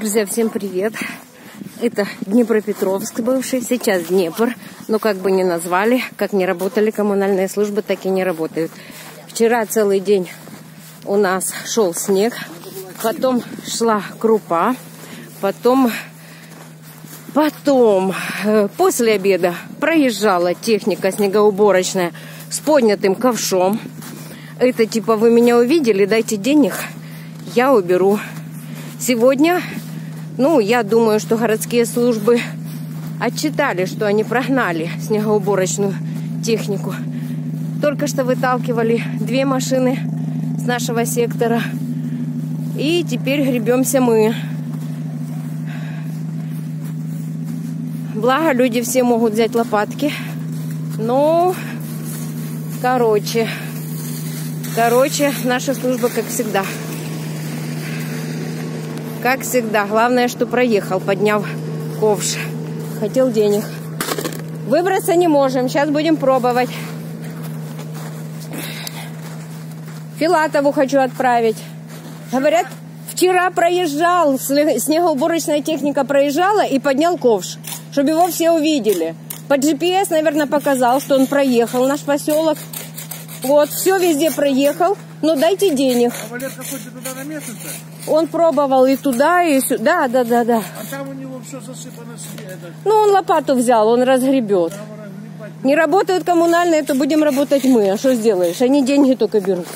Друзья, всем привет! Это Днепропетровск бывший, сейчас Днепр. Но как бы ни назвали, как не работали коммунальные службы, так и не работают. Вчера целый день у нас шел снег, потом шла крупа, потом, потом, э, после обеда проезжала техника снегоуборочная с поднятым ковшом. Это типа вы меня увидели, дайте денег, я уберу. Сегодня ну, я думаю, что городские службы отчитали, что они прогнали снегоуборочную технику. Только что выталкивали две машины с нашего сектора. И теперь гребемся мы. Благо, люди все могут взять лопатки. Но, короче, короче, наша служба, как всегда, как всегда. Главное, что проехал, подняв ковш. Хотел денег. Выбраться не можем. Сейчас будем пробовать. Филатову хочу отправить. Говорят, вчера проезжал, снегоуборочная техника проезжала и поднял ковш, чтобы его все увидели. По GPS, наверное, показал, что он проехал наш поселок. Вот, все везде проехал. Но дайте денег. А Валерка хочет туда на место? Он пробовал и туда, и сюда. Да, да, да, да. А там у него все засыпано. Это, Ну, он лопату взял, он разгребет. там разгребать. Не работают коммунальные, то будем работать мы. А что сделаешь? Они деньги только берут.